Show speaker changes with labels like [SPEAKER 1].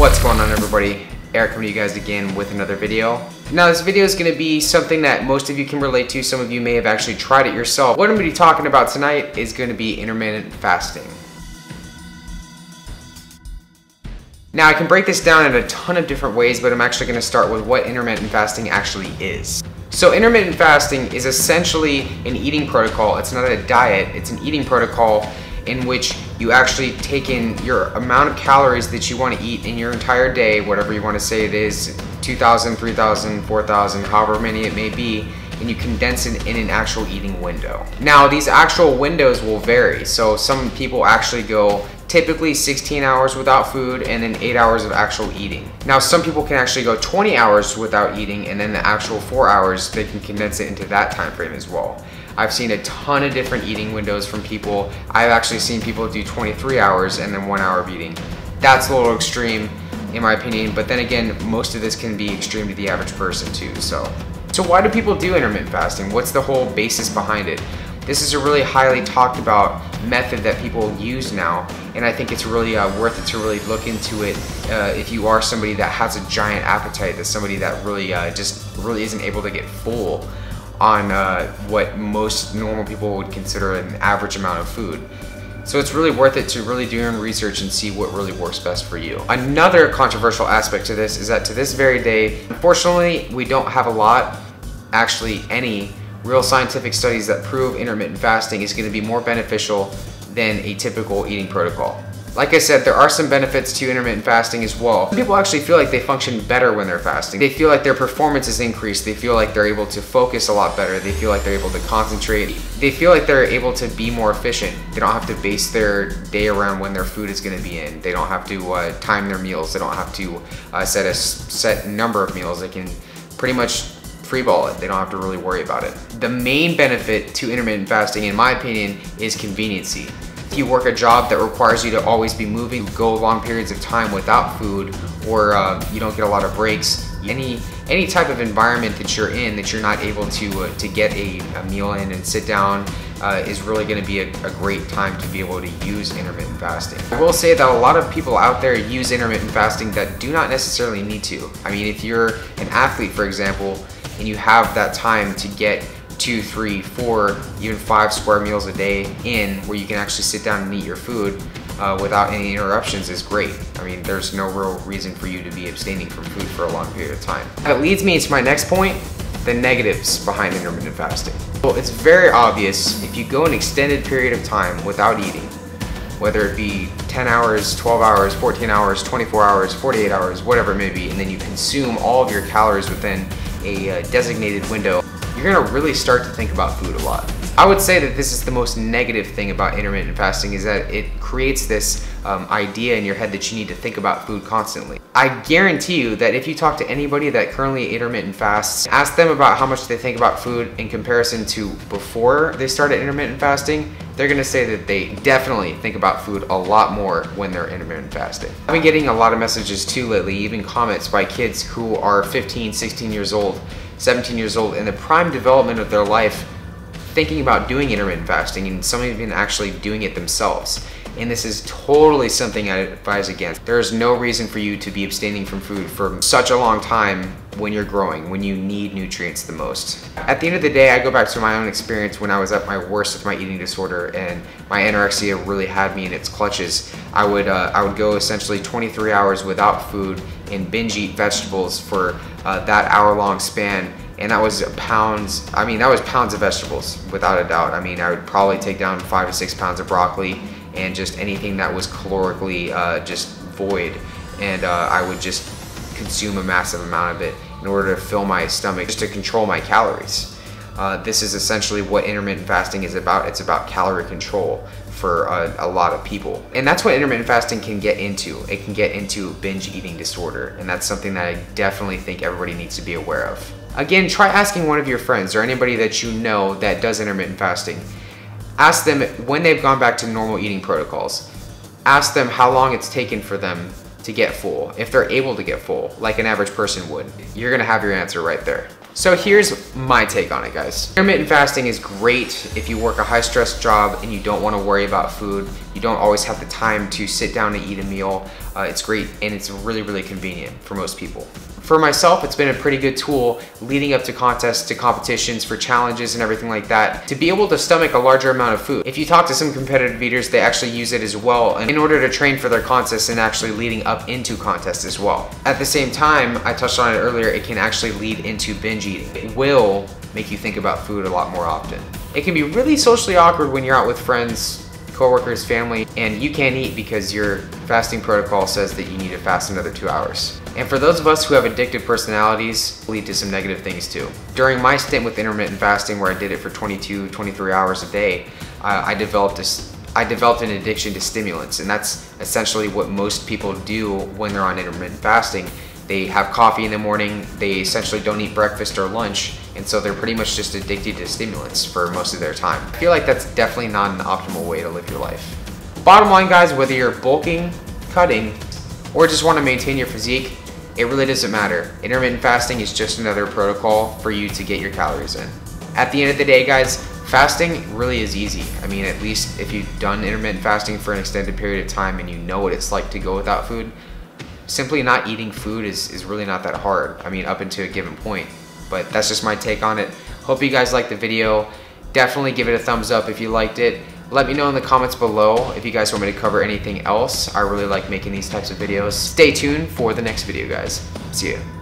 [SPEAKER 1] What's going on everybody? Erik coming to you guys again with another video. Now this video is going to be something that most of you can relate to. Some of you may have actually tried it yourself. What I'm going to be talking about tonight is going to be intermittent fasting. Now I can break this down in a ton of different ways, but I'm actually going to start with what intermittent fasting actually is. So intermittent fasting is essentially an eating protocol. It's not a diet, it's an eating protocol in which you actually take in your amount of calories that you want to eat in your entire day, whatever you want to say it is, 2,000, 3,000, 4,000, however many it may be, and you condense it in an actual eating window. Now these actual windows will vary. So some people actually go typically 16 hours without food and then 8 hours of actual eating. Now some people can actually go 20 hours without eating and then the actual 4 hours they can condense it into that time frame as well. I've seen a ton of different eating windows from people. I've actually seen people do 23 hours and then 1 hour of eating. That's a little extreme in my opinion, but then again, most of this can be extreme to the average person too, so. So why do people do intermittent fasting? What's the whole basis behind it? This is a really highly talked about method that people use now, and I think it's really uh, worth it to really look into it uh, if you are somebody that has a giant appetite, that's somebody that really uh, just really isn't able to get full on uh, what most normal people would consider an average amount of food. So it's really worth it to really do your own research and see what really works best for you. Another controversial aspect to this is that to this very day, unfortunately, we don't have a lot, actually any, real scientific studies that prove intermittent fasting is gonna be more beneficial than a typical eating protocol. Like I said, there are some benefits to intermittent fasting as well. People actually feel like they function better when they're fasting. They feel like their performance is increased. They feel like they're able to focus a lot better. They feel like they're able to concentrate. They feel like they're able to be more efficient. They don't have to base their day around when their food is gonna be in. They don't have to uh, time their meals. They don't have to uh, set a set number of meals. They can pretty much freeball it. They don't have to really worry about it. The main benefit to intermittent fasting, in my opinion, is conveniency. If you work a job that requires you to always be moving, go long periods of time without food, or uh, you don't get a lot of breaks, any any type of environment that you're in that you're not able to uh, to get a, a, meal in and sit down uh, is really going to be a, a, great time to be able to use intermittent fasting. I will say that a lot of people out there use intermittent fasting that do not necessarily need to. I mean, if you're an athlete, for example, and you have that time to get two, three, four, even five square meals a day in where you can actually sit down and eat your food uh, without any interruptions is great. I mean, there's no real reason for you to be abstaining from food for a long period of time. That leads me to my next point, the negatives behind intermittent fasting. Well, it's very obvious if you go an extended period of time without eating, whether it be 10 hours, 12 hours, 14 hours, 24 hours, 48 hours, whatever it may be, and then you consume all of your calories within a uh, designated window, you're gonna really start to think about food a lot. I would say that this is the most negative thing about intermittent fasting is that it creates this um, idea in your head that you need to think about food constantly. I guarantee you that if you talk to anybody that currently intermittent fasts, ask them about how much they think about food in comparison to before they started intermittent fasting, they're gonna say that they definitely think about food a lot more when they're intermittent fasting. I've been getting a lot of messages too lately, even comments by kids who are 15, 16 years old 17 years old in the prime development of their life thinking about doing intermittent fasting and some even actually doing it themselves. And this is totally something I advise against. There is no reason for you to be abstaining from food for such a long time when you're growing, when you need nutrients the most. At the end of the day, I go back to my own experience when I was at my worst with my eating disorder and my anorexia really had me in its clutches. I would, uh, I would go essentially 23 hours without food and binge eat vegetables for uh, that hour long span and that was pounds i mean that was pounds of vegetables without a doubt i mean i would probably take down five to six pounds of broccoli and just anything that was calorically uh, just void and uh, i would just consume a massive amount of it in order to fill my stomach just to control my calories uh, this is essentially what intermittent fasting is about it's about calorie control for a, a, lot of people. And that's what intermittent fasting can get into. It can get into binge eating disorder. And that's something that I definitely think everybody needs to be aware of. Again, try asking one of your friends or anybody that you know that does intermittent fasting. Ask them when they've gone back to normal eating protocols. Ask them how long it's taken for them to get full, if they're able to get full, like an average person would. You're gonna have your answer right there. So here's my take on it, guys. Intermittent fasting is great if you work a high stress job and you don't want to worry about food. You don't always have the time to sit down and eat a meal. Uh, it's great and it's really, really convenient for most people. For myself, it's been a pretty good tool leading up to contests, to competitions, for challenges and everything like that, to be able to stomach a larger amount of food. If you talk to some competitive eaters, they actually use it as well in order to train for their contests and actually leading up into contests as well. At the same time, I touched on it earlier, it can actually lead into binge eating. It will make you think about food a lot more often. It can be really socially awkward when you're out with friends coworkers, family, and you can't eat because your fasting protocol says that you need to fast another two hours. And for those of us who have addictive personalities, lead to some negative things too. During my stint with intermittent fasting where I did it for 22, 23 hours a day, uh, I developed this I developed an addiction to stimulants and that's essentially what most people do when they're on intermittent fasting. They have coffee in the morning, they essentially don't eat breakfast or lunch, and so they're pretty much just addicted to stimulants for most of their time. I feel like that's definitely not an optimal way to live your life. Bottom line guys, whether you're bulking, cutting, or just want to maintain your physique, it really doesn't matter. Intermittent fasting is just another protocol for you to get your calories in. At the end of the day guys, fasting really is easy. I mean, at least if you've done intermittent fasting for an extended period of time and you know what it's like to go without food, simply not eating food is, is really not that hard. I mean, up until a given point. But that's just my take on it. Hope you guys liked the video. Definitely give it a thumbs up if you liked it. Let me know in the comments below if you guys want me to cover anything else. I really like making these types of videos. Stay tuned for the next video, guys. See ya.